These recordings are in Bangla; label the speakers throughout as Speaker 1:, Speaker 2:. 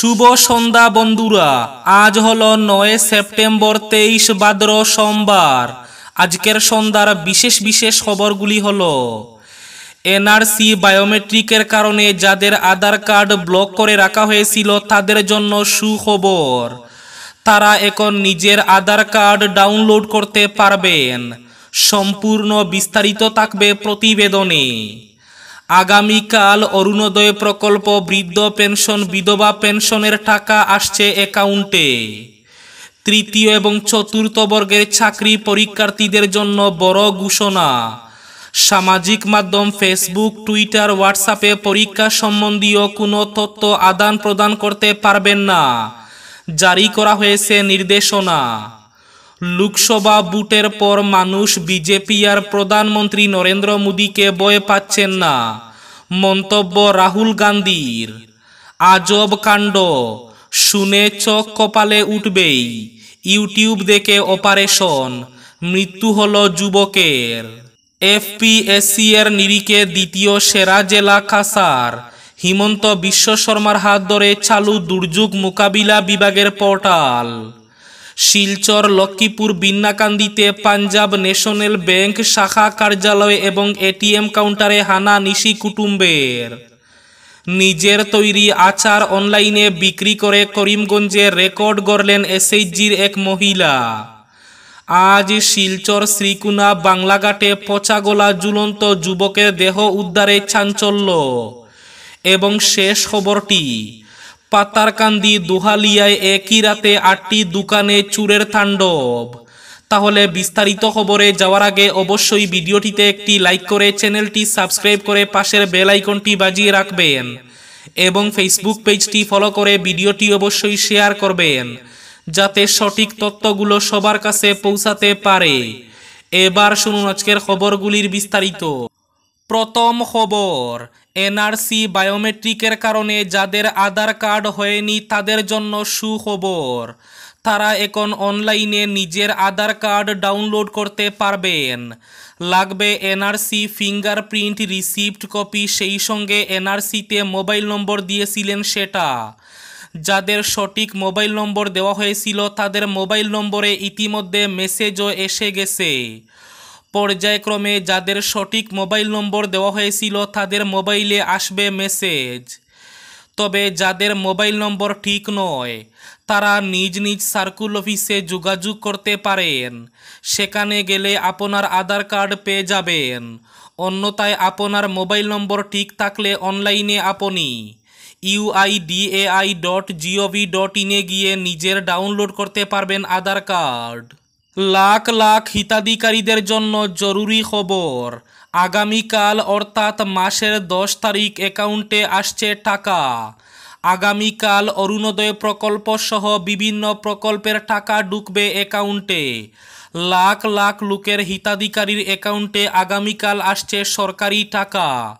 Speaker 1: শুভ সন্ধ্যা বন্ধুরা। আজ হলো নয় সেপ্টেম্বর তেইশ ভাদ্র সোমবার। আজকের সন্ধ্যার বিশেষ বিশেষ খবরগুলি হলো, এনআরসি বায়োমেট্রিকের কারণে যাদের আধার কার্ড ব্লক করে রাখা হয়েছিল তাদের জন্য সুখবর। তারা এখন নিজের আধার কার্ড ডাউনলোড করতে পারবেন। সম্পূর্ণ বিস্তারিত থাকবে প্রতিবেদনে। আগামীকাল অরুণোদয় প্রকল্প বৃদ্ধ পেনশন, বিধবা পেনশনের টাকা আসছে অ্যাকাউন্টে। তৃতীয় এবং চতুর্থ বর্গের চাকরি পরীক্ষার্থীদের জন্য বড় ঘোষণা। সামাজিক মাধ্যম ফেসবুক, টুইটার, হোয়াটসঅ্যাপে পরীক্ষা সম্বন্ধীয় কোনো তথ্য আদান প্রদান করতে পারবেন না। জারি করা হয়েছে নির্দেশনা। লোকসভা বুটের পর মানুষ বিজেপি আর প্রধানমন্ত্রী নরেন্দ্র মোদীকে ভয় পাচ্ছেন না। মন্তব্য রাহুল গান্ধীর। আজব কাণ্ড। শুনে চোখ কপালে উঠবেই। ইউটিউব দেখে অপারেশন। মৃত্যু হলো যুবকের। এফপিএসসি এর নিরিখে দ্বিতীয় সেরা জেলা কাসার হিমন্ত বিশ্ব শর্মার হাত ধরে চালু দুর্যোগ মোকাবিলা বিভাগের পোর্টাল। শিলচর, লক্ষ্মীপুর বিন্নাকান্দিতে পাঞ্জাব ন্যাশনাল ব্যাংক শাখা কার্যালয় এবং এটিএম কাউন্টারে হানা নিশি কুটুম্বের। নিজের তৈরি আচার অনলাইনে বিক্রি করে করিমগঞ্জে রেকর্ড গড়লেন এসএইচজির এক মহিলা। আজ শিলচর শ্রীকুনা বাংলাঘাটে পচাগোলা ঝুলন্ত যুবকের দেহ উদ্ধারে চাঞ্চল্য। এবং শেষ খবরটি পাতারকান্দি দুহালিয়ায় একই রাতে আটটি দোকানে চুরের তাণ্ডব। তাহলে বিস্তারিত খবরে যাওয়ার আগে অবশ্যই ভিডিওটিতে একটি লাইক করে চ্যানেলটি সাবস্ক্রাইব করে পাশের বেল আইকনটি বাজিয়ে রাখবেন এবং ফেসবুক পেজটি ফলো করে ভিডিওটি অবশ্যই শেয়ার করবেন, যাতে সঠিক তথ্যগুলো সবার কাছে পৌঁছাতে পারে। এবার শুনুন আজকের খবরগুলির বিস্তারিত। প্রথম খবর, এনআরসি বায়োমেট্রিকের কারণে যাদের আধার কার্ড হয়নি তাদের জন্য সুখবর। তারা এখন অনলাইনে নিজের আধার কার্ড ডাউনলোড করতে পারবেন। লাগবে এনআরসি ফিঙ্গারপ্রিন্ট রিসিপ্ট কপি, সেই সঙ্গে এনআরসিতে মোবাইল নম্বর দিয়েছিলেন সেটা। যাদের সঠিক মোবাইল নম্বর দেওয়া হয়েছিল তাদের মোবাইল নম্বরে ইতিমধ্যে মেসেজও এসে গেছে। পর্যায়ক্রমে যাদের সঠিক মোবাইল নম্বর দেওয়া হয়েছিল তাদের মোবাইলে আসবে মেসেজ। তবে যাদের মোবাইল নম্বর ঠিক নয়, তারা নিজ নিজ সার্কুল অফিসে যোগাযোগ করতে পারেন। সেখানে গেলে আপনার আধার কার্ড পেয়ে যাবেন। অন্যথায় আপনার মোবাইল নম্বর ঠিক থাকলে অনলাইনে আপনি ইউআইডিএআই ডট জিওভি ডট ইনে গিয়ে নিজের ডাউনলোড করতে পারবেন আধার কার্ড। লাখ লাখ হিতাধিকারীদের জন্য জরুরি খবর। আগামীকাল অর্থাৎ মাসের দশ তারিখ অ্যাকাউন্টে আসছে টাকা। আগামীকাল অরুণোদয় প্রকল্প সহ বিভিন্ন প্রকল্পের টাকা ঢুকবে অ্যাকাউন্টে। লাখ লাখ লোকের হিতাধিকারীর অ্যাকাউন্টে আগামীকাল আসছে সরকারি টাকা।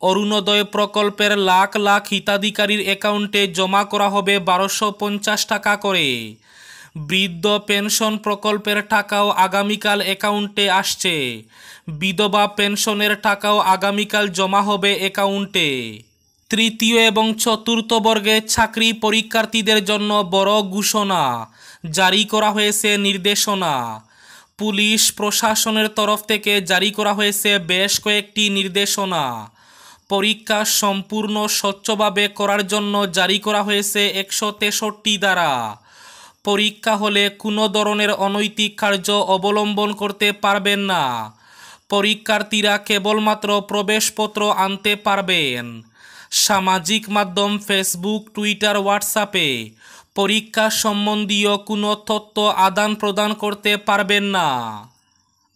Speaker 1: অরুণোদয় প্রকল্পের লাখ লাখ হিতাধিকারীর অ্যাকাউন্টে জমা করা হবে বারোশো পঞ্চাশ টাকা করে। বৃদ্ধ পেনশন প্রকল্পের টাকাও আগামীকাল অ্যাকাউন্টে আসছে। বিধবা পেনশনের টাকাও আগামীকাল জমা হবে অ্যাকাউন্টে। তৃতীয় এবং চতুর্থ বর্গের চাকরি পরীক্ষার্থীদের জন্য বড় ঘোষণা, জারি করা হয়েছে নির্দেশনা। পুলিশ প্রশাসনের তরফ থেকে জারি করা হয়েছে বেশ কয়েকটি নির্দেশনা। পরীক্ষা সম্পূর্ণ স্বচ্ছভাবে করার জন্য জারি করা হয়েছে একশো তেষট্টি দ্বারা। পরীক্ষা হলে কোনো ধরনের অনৈতিক কার্য অবলম্বন করতে পারবেন না। পরীক্ষার্থীরা কেবলমাত্র প্রবেশপত্র আনতে পারবেন। সামাজিক মাধ্যম ফেসবুক, টুইটার, হোয়াটসঅ্যাপে পরীক্ষা সম্বন্ধীয় কোনো তথ্য আদান প্রদান করতে পারবেন না।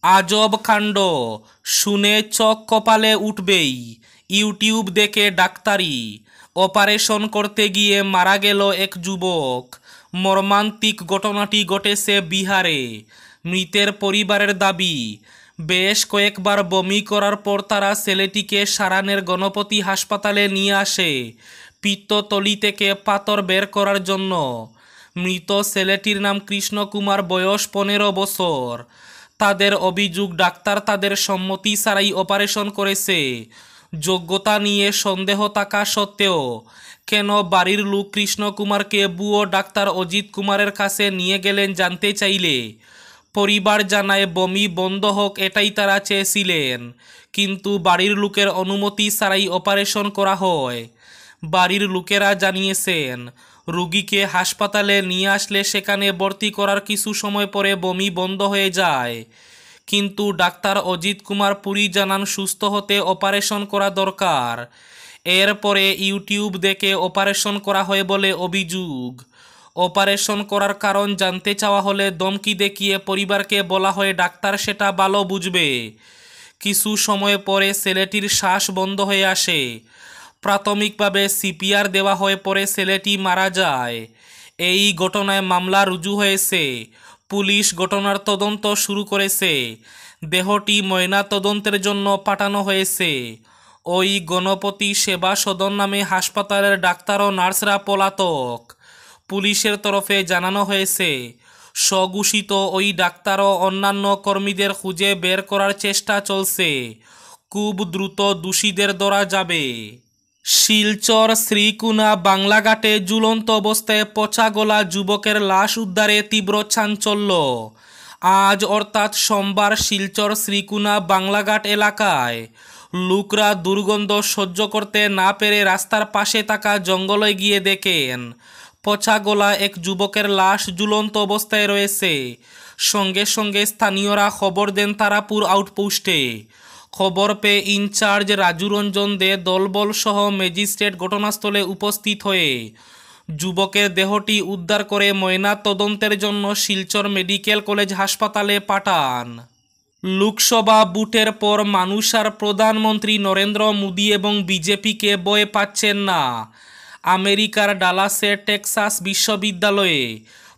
Speaker 1: আজব কাণ্ড, শুনে চক কপালে উঠবেই। ইউটিউব দেখে ডাক্তারি, অপারেশন করতে গিয়ে মারা গেল এক যুবক। মর্মান্তিক ঘটনাটি ঘটেছে বিহারে। মৃতের পরিবারের দাবি, বেশ কয়েকবার বমি করার পর তারা ছেলেটিকে সারানের গণপতি হাসপাতালে নিয়ে আসে, পিত্ততলি থেকে পাথর বের করার জন্য। মৃত ছেলেটির নাম কৃষ্ণকুমার, বয়স পনেরো বছর। তাদের অভিযোগ, ডাক্তার তাদের সম্মতি ছাড়াই অপারেশন করেছে। যোগ্যতা নিয়ে সন্দেহ থাকা সত্ত্বেও, কেন বাড়ির লোক কৃষ্ণ কুমারকে বুয়ো ডাক্তার অজিত কুমারের কাছে নিয়ে গেলেন জানতে চাইলে? পরিবার জানায়, বমি বন্ধ হোক, এটাই তারা চেয়েছিলেন। কিন্তু বাড়ির লোকের অনুমতি ছাড়াই অপারেশন করা হয়। বাড়ির লোকেরা জানিয়েছেন, রুগীকে হাসপাতালে নিয়ে আসলে সেখানে ভর্তি করার কিছু সময় পরে বমি বন্ধ হয়ে যায়। কিন্তু ডাক্তার অজিত কুমার পুরী জানান, সুস্থ হতে অপারেশন করা দরকার। এরপরে ইউটিউব দেখে অপারেশন করা হয় বলে অভিযোগ। অপারেশন করার কারণ জানতে চাওয়া হলে দমকি দেখিয়ে পরিবারকে বলা হয়, ডাক্তার সেটা ভালো বুঝবে। কিছু সময় পরে ছেলেটির শ্বাস বন্ধ হয়ে আসে। প্রাথমিকভাবে সিপিআর দেওয়া হয়ে, পরে ছেলেটি মারা যায়। এই ঘটনায় মামলা রুজু হয়েছে। পুলিশ ঘটনার তদন্ত শুরু করেছে। দেহটি ময়না তদন্তের জন্য পাঠানো হয়েছে। ওই গণপতি সেবা সদন নামে হাসপাতালের ডাক্তার ও নার্সরা পলাতক। পুলিশের তরফে জানানো হয়েছে, স্বঘোষিত ওই ডাক্তার ও অন্যান্য কর্মীদের খুঁজে বের করার চেষ্টা চলছে। খুব দ্রুত দোষীদের ধরা যাবে। শিলচর শ্রীকুনা বাংলাঘাটে ঝুলন্ত অবস্থায় পচা গলা যুবকের লাশ উদ্ধারে তীব্র চাঞ্চল্য। আজ অর্থাৎ সোমবার শিলচর শ্রীকুনা বাংলাঘাট এলাকায় লোকরা দুর্গন্ধ সহ্য করতে না পেরে রাস্তার পাশে থাকা জঙ্গলে গিয়ে দেখেন পচা গলা এক যুবকের লাশ ঝুলন্ত অবস্থায় রয়েছে। সঙ্গে সঙ্গে স্থানীয়রা খবর দেন তারাপুর আউটপোস্টে। খবর পেয়ে ইনচার্জ রাজু রঞ্জন দে দলবল সহ ম্যাজিস্ট্রেট ঘটনাস্থলে উপস্থিত হয়ে যুবকের দেহটি উদ্ধার করে ময়না তদন্তের জন্য শিলচর মেডিকেল কলেজ হাসপাতালে পাঠান। লোকসভা বুটের পর মানুষ আর প্রধানমন্ত্রী নরেন্দ্র মোদী এবং বিজেপিকে বয়ে পাচ্ছেন না। আমেরিকার ডালাসে টেক্সাস বিশ্ববিদ্যালয়ে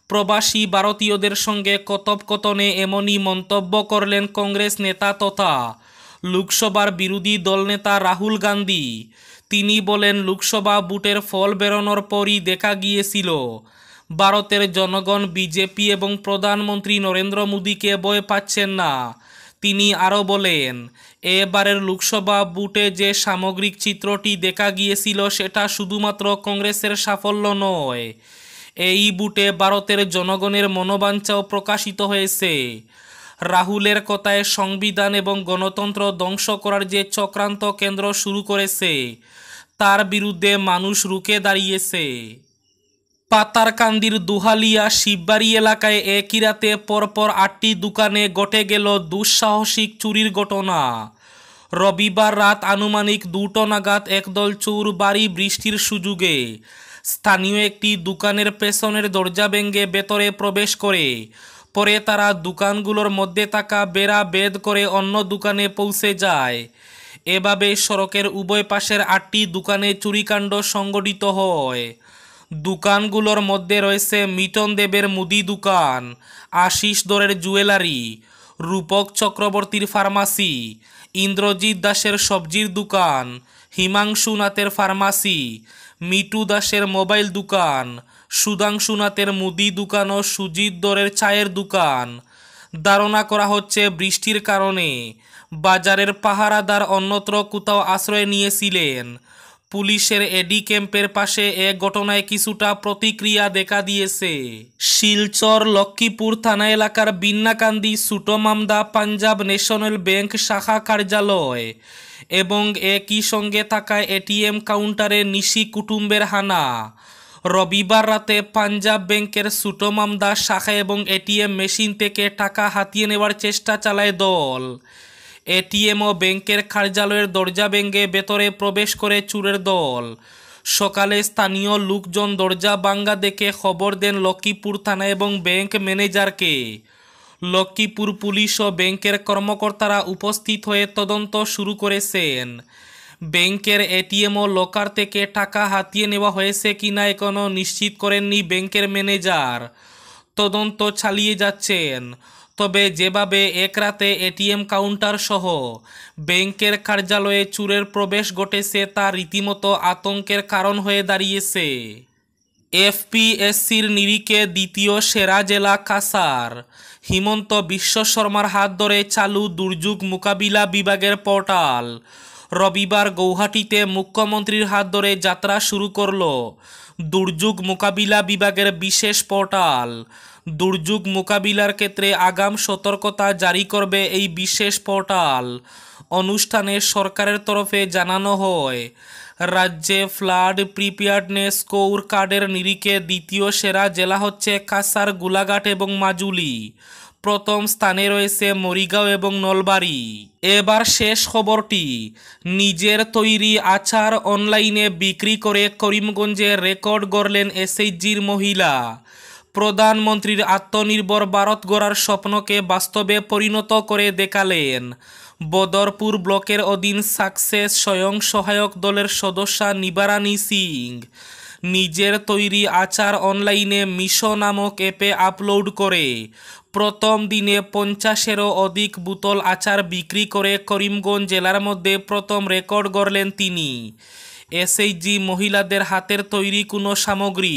Speaker 1: প্রবাসী ভারতীয়দের সঙ্গে কথোপকথনে এমনই মন্তব্য করলেন কংগ্রেস নেতা তথা লোকসভার বিরোধী দলনেতা রাহুল গান্ধী। তিনি বলেন, লোকসভা বুটের ফল বেরোনোর পরই দেখা গিয়েছিল। ভারতের জনগণ, বিজেপি এবং প্রধানমন্ত্রী নরেন্দ্র মোদীকে বয় পাচ্ছেন না। তিনি আরও বলেন, এবারের লোকসভা বুটে যে সামগ্রিক চিত্রটি দেখা গিয়েছিল সেটা শুধুমাত্র কংগ্রেসের সাফল্য নয়। এই বুটে ভারতের জনগণের মনোবাঞ্ছাও প্রকাশিত হয়েছে। রাহুলের কথায় সংবিধান এবং গণতন্ত্র ধ্বংস করার যে চক্রান্ত কেন্দ্র শুরু করেছে, তার বিরুদ্ধে মানুষ রুখে দাঁড়িয়েছে। পাতারকান্দির দুহালিয়া শিববাড়ি এলাকায় একই রাতে পরপর আটটি দোকানে ঘটে গেল দুঃসাহসিক চুরির ঘটনা। রবিবার রাত আনুমানিক দুটো নাগাদ একদল চোর বাড়ি বৃষ্টির সুযোগে স্থানীয় একটি দোকানের পেছনের দরজা ভেঙে ভেতরে প্রবেশ করে পরে তারা দোকানগুলোর মধ্যে থাকা বেড়া বেদ করে অন্য দোকানে পৌঁছে যায়। এভাবে সড়কের উভয় পাশের আটটি দোকানে চুরিকাণ্ড সংগঠিত হয়। দোকানগুলোর মধ্যে রয়েছে মিটন দেবের মুদি দোকান, আশিস দরের জুয়েলারি, রূপক চক্রবর্তীর ফার্মাসি, ইন্দ্রজিৎ দাসের সবজির দোকান, হিমাংশু নাথের ফার্মাসি মিটু দাসের মোবাইল দোকান সুদাংশুনাথের মুদি দোকান ও সুজিত দরের চায়ের দোকান। ধারণা করা হচ্ছে বৃষ্টির কারণে। বাজারের পাহারাদার অন্যত্র কোথাও আশ্রয় নিয়েছিলেন। পুলিশের এডি ক্যাম্পের পাশে এ ঘটনায় কিছুটা প্রতিক্রিয়া দেখা দিয়েছে। শিলচর, লক্ষ্মীপুর থানা এলাকার বিন্নাকান্দি সুটোমামদা পাঞ্জাব ন্যাশনাল ব্যাংক শাখা কার্যালয় এবং একই সঙ্গে থাকা এটিএম কাউন্টারে নিশি কুটুম্বের হানা। রবিবার রাতে পাঞ্জাব ব্যাংকের সুটোমামদা শাখা এবং এটিএম মেশিন থেকে টাকা হাতিয়ে নেওয়ার চেষ্টা চালায় দল। এটিএম ও ব্যাংকের কার্যালয়ের দরজা ভেঙে ভেতরে প্রবেশ করে চুরের দল। সকালে স্থানীয় লোকজন দরজা বাঙ্গা দেখে খবর দেন লক্ষ্মীপুর থানা এবং ব্যাংক ম্যানেজারকে। লক্ষ্মীপুর পুলিশ ও ব্যাংকের কর্মকর্তারা উপস্থিত হয়ে তদন্ত শুরু করেছেন। ব্যাংকের এটিএম ও লকার থেকে টাকা হাতিয়ে নেওয়া হয়েছে কিনা এখনও নিশ্চিত করেননি ব্যাংকের ম্যানেজার। তদন্ত চালিয়ে যাচ্ছেন। তবে যেভাবে এক রাতে এটিএম কাউন্টার সহ ব্যাংকের কার্যালয়ে চুরের প্রবেশ ঘটেছে তা রীতিমতো আতঙ্কের কারণ হয়ে দাঁড়িয়েছে। এফপিএসসির নিরিখে দ্বিতীয় সেরা জেলা কাসার হিমন্ত বিশ্ব শর্মার হাত ধরে চালু দুর্যোগ মোকাবিলা বিভাগের পোর্টাল। রবিবার গৌহাটিতে মুখ্যমন্ত্রীর হাত ধরে যাত্রা শুরু করল। দুর্যোগ মোকাবিলা বিভাগের বিশেষ পোর্টাল। দুর্যোগ মোকাবিলার ক্ষেত্রে আগাম সতর্কতা জারি করবে এই বিশেষ পোর্টাল। অনুষ্ঠানে সরকারের তরফে জানানো হয়, রাজ্যে ফ্লাড প্রিপেয়ার্ডনেস স্কোর কার্ডের নিরিখে দ্বিতীয় সেরা জেলা হচ্ছে কাসার গোলাঘাট এবং মাজুলি। প্রথম স্থানে রয়েছে মরিগাঁও এবং নলবাড়ি। এবার শেষ খবরটি, নিজের তৈরি আচার অনলাইনে বিক্রি করে করিমগঞ্জে রেকর্ড গড়লেন এসএইচজির মহিলা। প্রধানমন্ত্রীর আত্মনির্ভর ভারত গড়ার স্বপ্নকে বাস্তবে পরিণত করে দেখালেন। বদরপুর ব্লকের অধীন সাকসেস স্বয়ং সহায়ক দলের সদস্যা নিবারানী সিং। নিজের তৈরি আচার অনলাইনে মিশো নামক অ্যাপে আপলোড করে। প্রথম দিনে পঞ্চাশেরও অধিক বোতল আচার বিক্রি করে করিমগঞ্জ জেলার মধ্যে প্রথম রেকর্ড গড়লেন তিনি। এসএইচজি মহিলাদের হাতের তৈরি কোনো সামগ্রী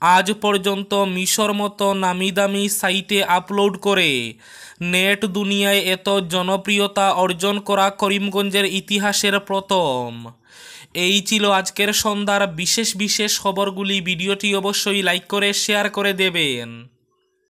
Speaker 1: আজ পর্যন্ত মিশর মতো নামি দামি সাইটে আপলোড করে। নেট দুনিয়ায় এত জনপ্রিয়তা অর্জন করা করিমগঞ্জের ইতিহাসের প্রথম। এই ছিল আজকের সন্ধ্যার বিশেষ বিশেষ খবরগুলি। ভিডিওটি অবশ্যই লাইক করে, শেয়ার করে দেবেন।